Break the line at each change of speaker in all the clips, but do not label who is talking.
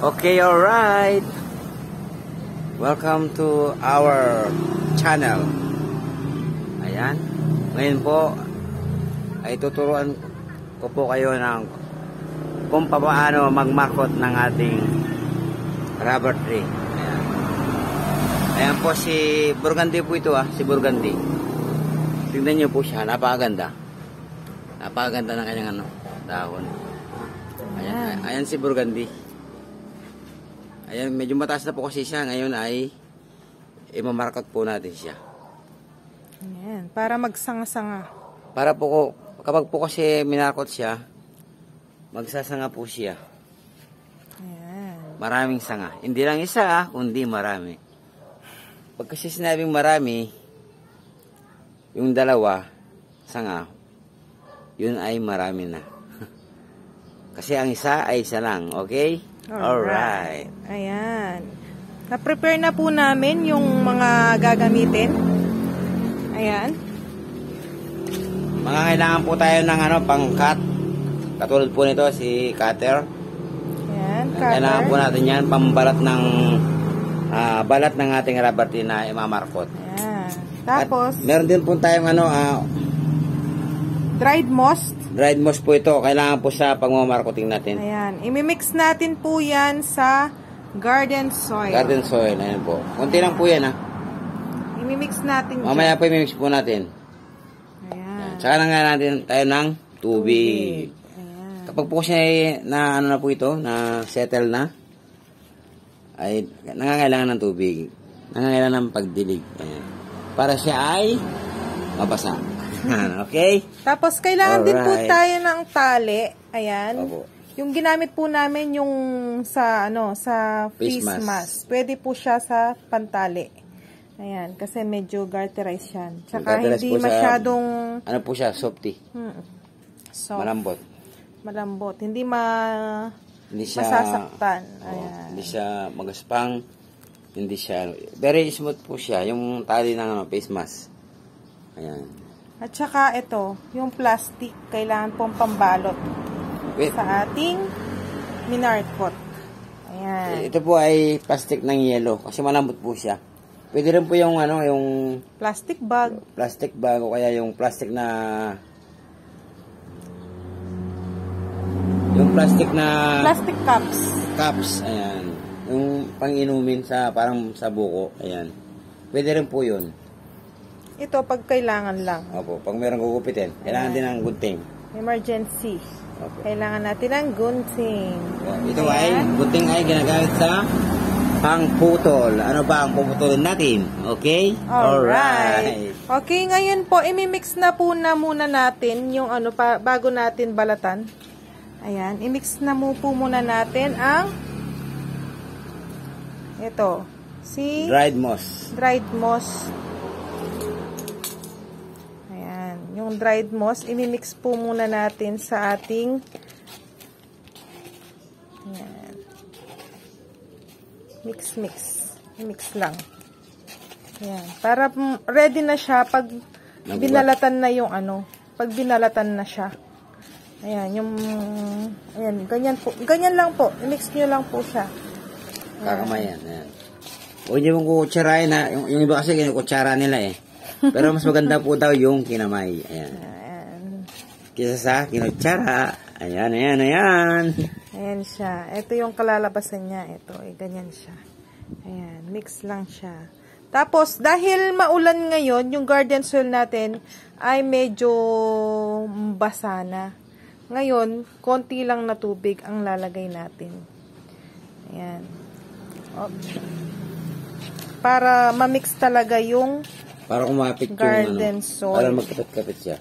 Okay, alright. Welcome to our channel. Ayan. Ngayon po, ay tuturuan ko po kayo ng kung paano magmakot ng ating rubber tree. Ayan. Ayan po si Burgundy po ito ah, si Burgundy. Tingnan niyo po siya, napakaganda. Napakaganda ng kanyang ano, dahon. Ayan, ayan si Burgundy. Ayan, medyo mataas na po kasi siya. Ngayon ay imamarkot po natin siya.
Ayan, para magsanga-sanga.
Para po, ko- kapag po kasi minarkot siya, magsasanga po siya.
Ayan.
Maraming sanga. Hindi lang isa, ah, kundi marami. Pag kasi sinabing marami, yung dalawa, sanga, yun ay marami na. kasi ang isa ay isa lang, okay? Alright.
Ayan. Na-prepare na po namin yung mga gagamitin. Ayan.
Mga kailangan po tayo ng ano, pang-cut. Katulad po nito, si cutter.
Ayan.
Kailangan po natin yan, pambalat ng ah, balat ng ating rubber tree na imamarkot.
Ayan. Tapos,
At meron din po tayong ano, ah,
dried moss.
Dried moss po ito. Kailangan po sa pagmamarkoting natin.
Ayan. Imimix natin po yan sa garden soil.
Garden soil, ayan po. Kunti lang po yan ha.
Imimix natin
Mamaya po imimix po natin.
Ayan.
Lang nga natin tayo ng tubig.
Ayan.
Kapag po siya na ano na po ito, na settle na, ay nangangailangan ng tubig. Nangangailangan ng pagdilig. Ayan. Para siya ay mabasa. Okay?
Tapos, kailangan din po
Alright.
tayo ng tali. Ayan.
Opo.
Yung ginamit po namin yung sa ano sa
Face
face,
mask.
mask. Pwede po siya sa pantali. Ayan, kasi medyo garterized yan. Tsaka hindi
po sa-
masyadong
Ano po siya? Softy.
hmm, soft,
Malambot.
malambot. Hindi ma
Hindi siya...
masasaktan.
Oo,
Ayan.
hindi siya magaspang. Hindi siya... Very smooth po siya. Yung tali ng ano, face mask. Ayan.
At saka ito, yung plastic, kailangan pong pambalot
Wait.
sa ating minarkot. Ayan.
Ito po ay plastic ng yelo kasi malambot po siya. Pwede rin po yung ano, yung
Plastic bag.
plastic bag o kaya yung plastic na yung plastic na
Plastic cups.
cups, ayan. Yung pang-inumin sa parang sa buko, ayan. Pwede rin po 'yun.
Ito, pag kailangan lang.
Opo, pag meron gugupitin, kailangan din ng gunting.
Emergency.
Opo.
Kailangan natin ng gunting.
Ito ay, gunting ay ginagamit sa pangputol. Ano ba ang puputulin natin? Okay?
Alright. Okay, ngayon po, imimix na po na muna natin yung ano pa, bago natin balatan. Ayan, imix na mo po muna natin ang ito, si
Dried moss.
dried moss. Yung dried moss, imimix po muna natin sa ating Ayan. Mix, mix. Mix lang. Ayan. Para ready na siya pag
Nagulat.
binalatan na yung ano. Pag binalatan na siya. Ayan, yung, ayan, ganyan po. Ganyan lang po. I-mix nyo lang po siya.
Kakamayan. Ayan. Huwag niyo mong kukutsarain ha. Yung, yung iba kasi kinukutsara nila eh. Pero mas maganda po daw yung kinamay. Ayan.
Ayan.
Kisa sa kinutsara. Ayan, ayan, ayan.
Ayan siya. Ito yung kalalabasan niya. Ito, eh, ganyan siya. Ayan, mix lang siya. Tapos, dahil maulan ngayon, yung garden soil natin ay medyo basa na. Ngayon, konti lang na tubig ang lalagay natin. Ayan. Op. Para mamix talaga yung
Para kumapit yung
Garden
ano.
soil.
Para magkapit-kapit siya.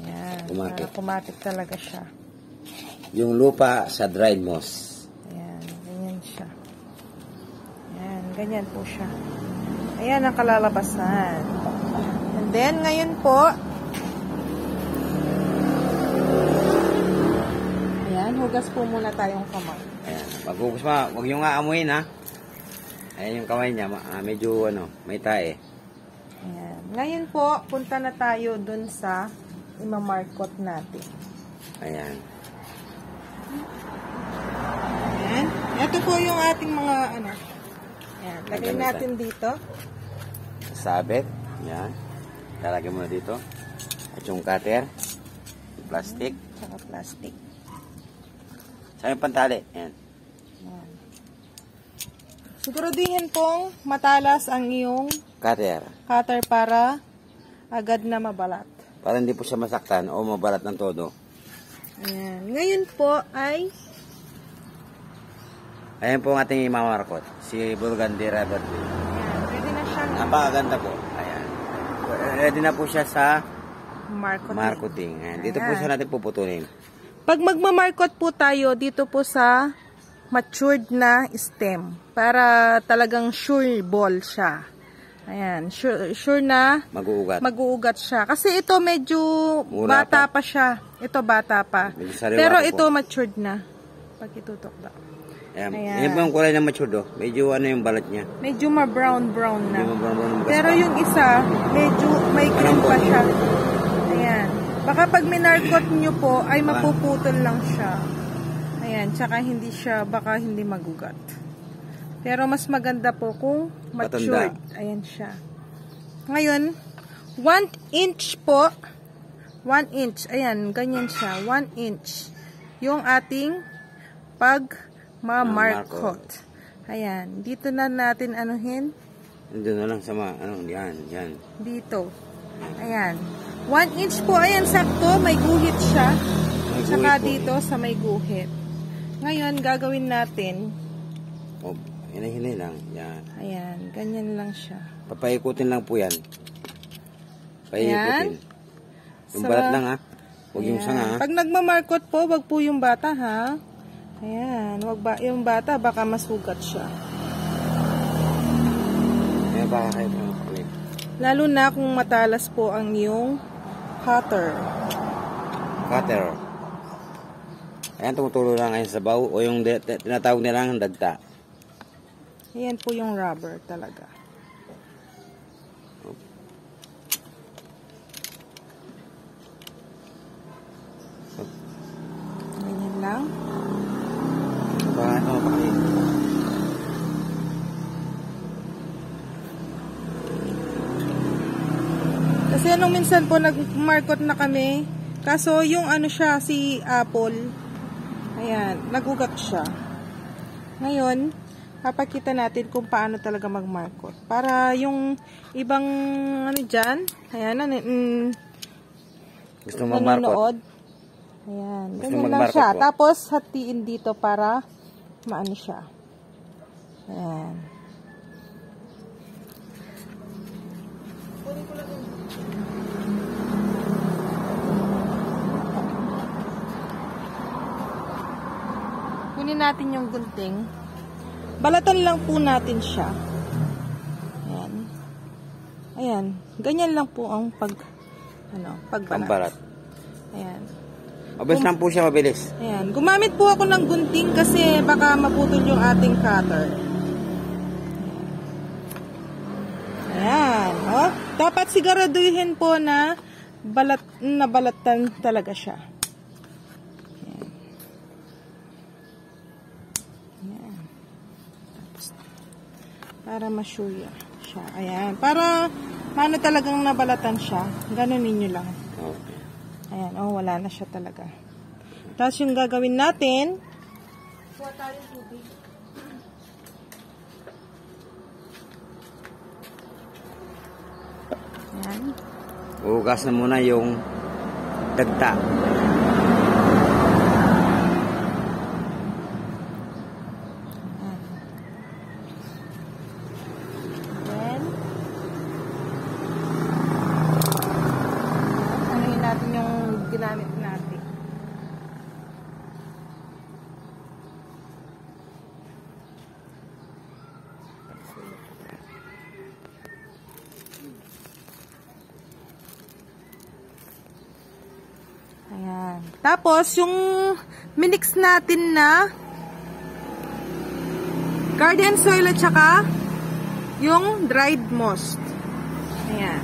ayan,
Kumapit.
para kumapit talaga siya.
Yung lupa sa dried moss.
Ayan, ganyan siya. Ayan, ganyan po siya. Ayan ang kalalabasan. And then, ngayon po, ayan, hugas po muna tayong kamay.
Ayan. Pagkukus ma, huwag yung aamuin ha. Ayan yung kamay niya, ma- ah, medyo ano, may tae.
Ayan. Ngayon po, punta na tayo dun sa imamarkot natin.
Ayan.
Ayan. Ito po yung ating mga ano. Ayan, lagay natin dito.
Sabit. Yan. Lalagyan mo na dito. At yung cutter. Plastic.
Saka plastic.
Saan yung pantali? Yan.
Ayan. Siguraduhin pong matalas ang iyong
Cutter.
cutter para agad na mabalat.
Para hindi po siya masaktan o mabalat ng todo.
Ayan. Ngayon po ay
Ayan po ang ating imamarkot. Si Burgundy Rubber Tree.
ayan, pwede na siyang
Napakaganda po. Ayan. Ready na po siya sa
marketing.
marketing. Ayan. Dito po
Ayan.
siya natin puputunin.
Pag magmamarkot po tayo dito po sa matured na stem para talagang sure ball siya. Ayan, sure, sure na
Mag-uugat.
mag-uugat siya. Kasi ito medyo
Mura
bata
pa.
pa. siya. Ito bata pa. Pero
pa po.
ito matured na. Pag itutok daw.
Ayan.
Ayan.
Ayan po yung kulay ng mature do. Medyo ano yung balat niya.
Medyo ma-brown-brown na.
Medyo ng
Pero yung isa, medyo may cream pa siya. Ayan. Baka pag minarkot nyo po, ay mapuputol lang siya. Ayan. Tsaka hindi siya, baka hindi magugat. Pero mas maganda po kung matured. Ayan siya. Ngayon, 1 inch po. 1 inch. Ayan, ganyan siya. 1 inch. Yung ating pag ma-markot. Ayan. Dito na natin anuhin.
Doon na lang sa mga, ano, yan, yan.
Dito. Ayan. 1 inch po. Ayan, sakto. May guhit siya.
May
Saka
guhit po.
dito sa may guhit. Ngayon, gagawin natin.
O, hinay-hinay lang. Yan.
Ayan. Ganyan lang siya.
Papaikutin lang po yan. Paikutin. Yung
Sa-
balat lang ha. Huwag yung sanga ha.
Pag nagmamarkot po, wag po yung bata ha. Ayan. Wag ba, yung bata, baka masugat siya.
Ayan baka kayo ulit.
Lalo na kung matalas po ang iyong cutter.
Cutter. Ayan, tumutulo lang ngayon sa baw o yung tinatawag nilang dagta.
Ayan po yung rubber talaga. Ganyan lang.
Baka ano, baka
Kasi anong minsan po nag-markot na kami. Kaso yung ano siya, si Apple. Ayan, nagugat siya. Ngayon, papakita natin kung paano talaga mag-markot. Para yung ibang ano dyan, ayan, ano, mm,
gusto magmarkot.
Ayan,
Gusto
ganyan lang siya.
po.
Tapos, hatiin dito para maano siya. Ayan. Kunin natin yung gunting. Balatan lang po natin siya. Ayan. Ayan. Ganyan lang po ang pag ano, pagbalat.
Pambalat.
Ayan.
Mabilis lang po siya, mabilis.
Ayan. Gumamit po ako ng gunting kasi baka maputol yung ating cutter. Ayan. Oh. Dapat siguraduhin po na balat, nabalatan talaga siya. Ayan. Ayan. Tapos, para masure siya. Ayan. Para paano talagang nabalatan siya, ganunin nyo lang.
Okay.
Ayan, oh, wala na siya talaga. Tapos yung gagawin natin, kuha tayo tubig. Ayan.
Ugas na muna yung dagta.
Then, anuhin natin yung ginamit natin. Ayan. Tapos, yung minix natin na garden soil at saka yung dried moss. Ayan.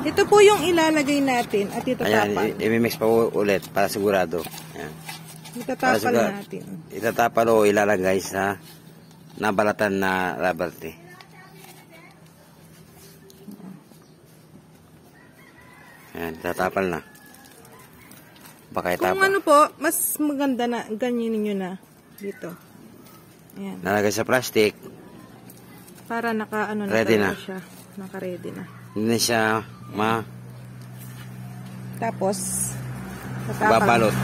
Ito po yung ilalagay natin at ito
Ayan, i-mix pa ulit para sigurado. Ayan.
Itatapal
Para sa-
natin.
Itatapal o ilalagay sa nabalatan na rubber tee. Ayan, tatapal na. Baka
Kung
itapal.
ano po, mas maganda na, ganyan ninyo na. Dito. Ayan.
Nalagay sa plastic,
Para naka, ano na
Ready na.
siya. Naka-ready na.
hindi na siya ma
Tapos, tatapal.
babalot.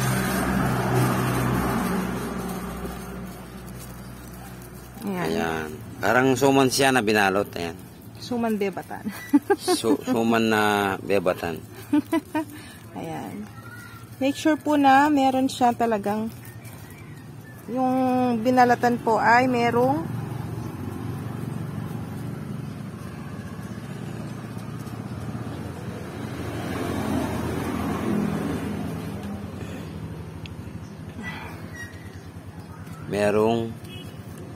Ayan.
Ayan. Parang suman siya na binalot. Ayan.
Suman bebatan.
Su suman na bebatan.
Ayan. Make sure po na meron siya talagang yung binalatan po ay merong
Merong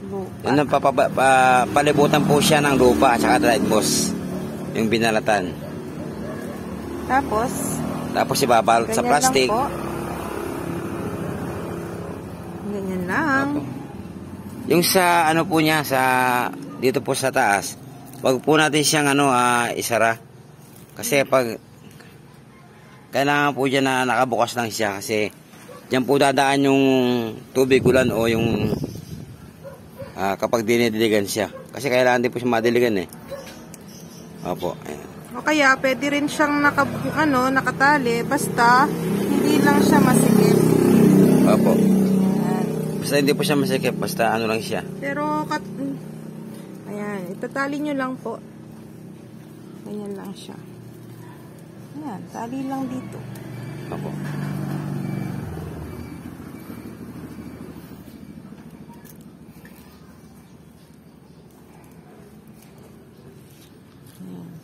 lupa.
Yun ang papaba, pa, palibutan po siya ng lupa at saka dried moss. Yung binalatan.
Tapos,
Tapos ibabalot sa
ganyan
plastic.
lang po. Ganyan lang.
Yung sa ano po niya sa dito po sa taas, wag po natin siyang ano ah, isara. Kasi pag kailangan po dyan na nakabukas lang siya kasi diyan po dadaan yung tubig ulan o yung ah, kapag dinidiligan siya. Kasi kailangan din po siya madiligan eh. Opo. Ayan.
O kaya, pwede rin siyang naka, ano, nakatali, basta hindi lang siya masikip.
Opo.
Ayan.
Basta hindi po siya masikip, basta ano lang siya.
Pero, kat, ayan, itatali nyo lang po. Ganyan lang siya. Ayan, tali lang dito.
Opo.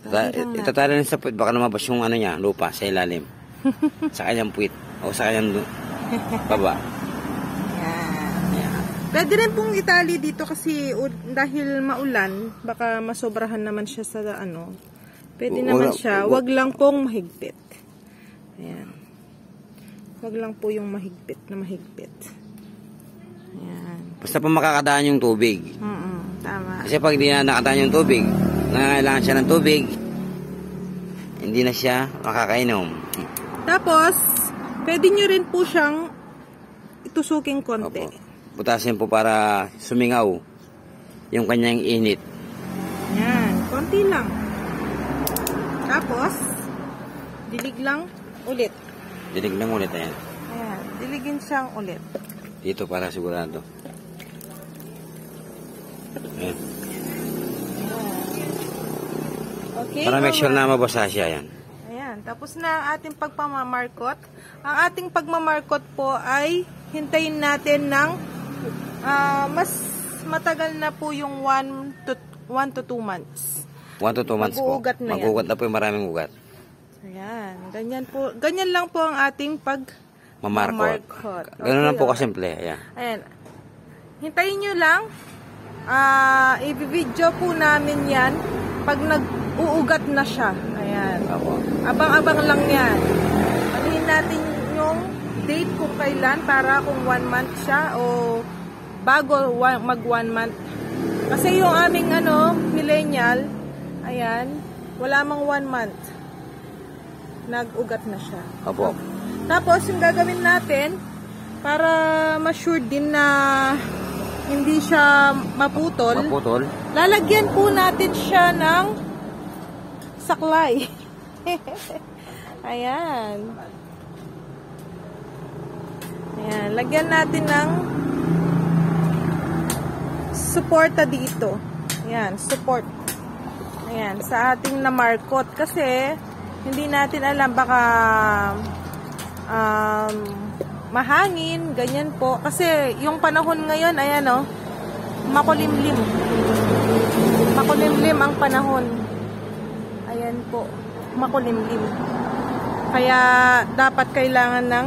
Ta- itatali na sa puwit, baka lumabas yung ano niya, lupa sa ilalim. sa kanyang puwit. O sa kanyang baba.
Pwede rin pong itali dito kasi dahil maulan, baka masobrahan naman siya sa ano. Pwede
Wa-
naman siya,
wa-
wag lang pong mahigpit. Ayan. Wag lang po yung mahigpit na mahigpit. Ayan.
Basta pa makakadaan yung tubig.
Mm tama.
Kasi pag di na nakadaan yung tubig, nangangailangan siya ng tubig, hindi na siya makakainom.
Tapos, pwede nyo rin po siyang itusuking konti.
Opo. Butasin po para sumingaw yung kanyang init.
Ayan, konti lang. Tapos, dilig lang ulit.
Dinig lang ulit ayan.
Ayan, diligin siyang ulit.
Dito para sigurado. Ayan.
Okay?
Para make sure na mabasa siya yan.
Ayan, tapos na ang ating pagpamamarkot. Ang ating pagmamarkot po ay hintayin natin ng ah, mas matagal na po yung 1 to 1 to 2 months.
1 to 2 months po.
Mag-uugat na yan.
Mag-uugat na po yung maraming ugat.
Ayan, ganyan po. Ganyan lang po ang ating pag
Mamarkot.
Mamarkot.
Ganun lang
Okay,
po kasimple. Ayan.
Ayan. Hintayin nyo lang. Ah, i-video po namin yan pag nag-uugat na siya. Ayan. Abang-abang lang yan. Anuhin natin yung date kung kailan para kung one month siya o bago mag one month. Kasi yung aming ano, millennial, ayan, wala mang one month. Nag-ugat na siya.
Opo.
Tapos, yung gagawin natin, para ma-sure din na hindi siya maputol,
Maputol.
lalagyan po natin siya ng saklay. Ayan. Ayan. Lagyan natin ng suporta dito. Ayan, support. Ayan, sa ating namarkot. Kasi, hindi natin alam, baka um, mahangin, ganyan po. Kasi, yung panahon ngayon, ayan o, makulimlim. Makulimlim ang panahon. Po, makulimlim. Kaya, dapat kailangan ng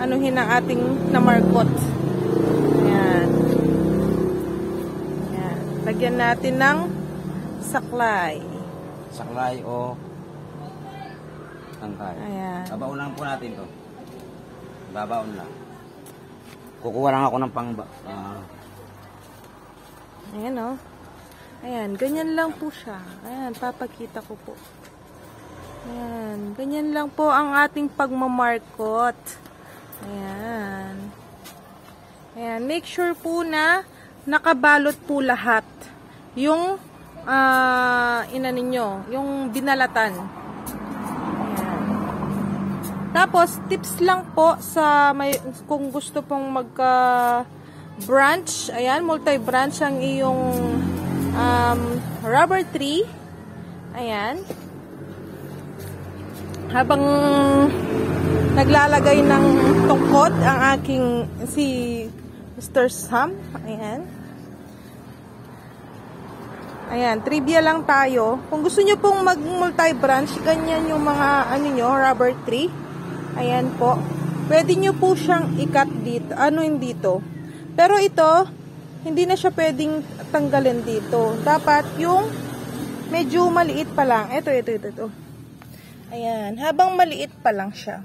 anuhin ang ating namarkot. Ayan. Ayan. Lagyan natin ng saklay.
Saklay o tangkay.
Ayan.
Babaon lang po natin to. Babaon lang. kukuha lang ako ng pang... ah,
Ayan o. Ayan, ganyan lang po siya. Ayan, papakita ko po. Ayan, ganyan lang po ang ating pagmamarkot. Ayan. Ayan, make sure po na nakabalot po lahat. Yung, ah, ina ninyo, yung binalatan. Ayan. Tapos, tips lang po sa may, kung gusto pong magka branch, ayan, multi-branch ang iyong um, rubber tree. Ayan. Habang naglalagay ng tungkod ang aking si Mr. Sam. Ayan. Ayan, trivia lang tayo. Kung gusto nyo pong mag-multi-branch, ganyan yung mga ano nyo, rubber tree. Ayan po. Pwede nyo po siyang ikat dito. Ano yung dito? Pero ito, hindi na siya pwedeng tanggalin dito. Dapat yung medyo maliit pa lang. Ito, ito, ito, ito. Ayan. Habang maliit pa lang siya.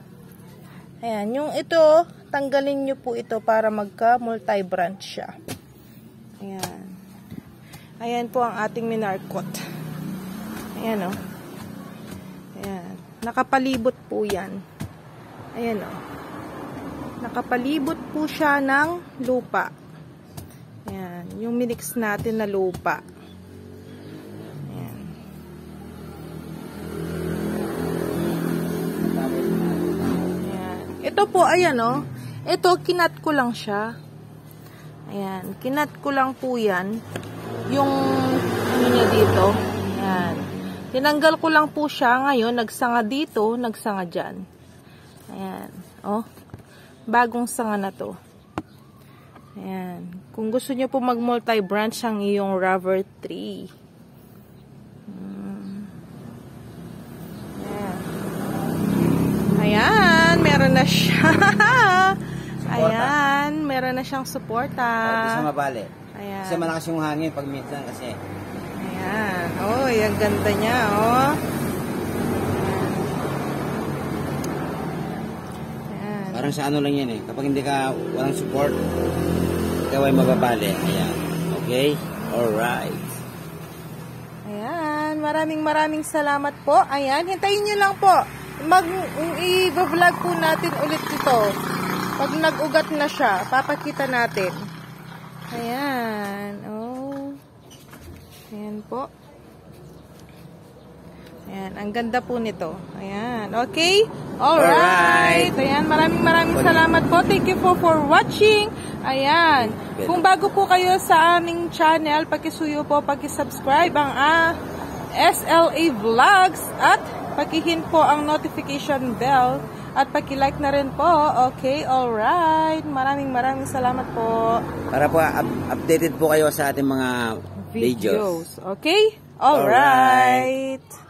Ayan. Yung ito, tanggalin nyo po ito para magka-multi-branch siya. Ayan. Ayan po ang ating minarkot. Ayan. Oh. Ayan. Nakapalibot po yan. Ayan. Oh. Nakapalibot po siya ng lupa. Yung minix natin na lupa. Ayan. Ayan. Ito po, ayan o. Oh. Ito, kinat ko lang siya. Ayan. Kinat ko lang po yan. Yung, ano niya dito. Ayan. Tinanggal ko lang po siya ngayon. Nagsanga dito, nagsanga dyan. Ayan. Oh bagong sanga na to. Ayan. Kung gusto nyo po mag-multi-branch ang iyong rubber tree. Hmm. Ayan. Ayan. Meron na siya. Ayan. Meron na siyang suporta.
Hindi siya mabali.
Ayan.
Kasi malakas yung hangin pag minsan kasi.
Ayan. Oh, ang ganda niya, oh.
Parang sa ano lang yan eh. Kapag hindi ka walang support, ikaw ay mababali. Ayan. Okay? Alright.
Ayan. Maraming maraming salamat po. Ayan. Hintayin nyo lang po. Mag, i-vlog po natin ulit ito. Pag nag-ugat na siya, papakita natin. Ayan. Oh. Ayan po. Ayan, ang ganda po nito. Ayan, okay? Alright. Ayan, maraming maraming salamat po. Thank you po for watching. Ayan. Kung bago po kayo sa aming channel, pakisuyo po, pakisubscribe ang ah, SLA Vlogs at pakihin po ang notification bell at paki-like na rin po. Okay, alright. Maraming maraming salamat po.
Para po up updated po kayo sa ating mga videos. videos.
Okay? Alright. alright.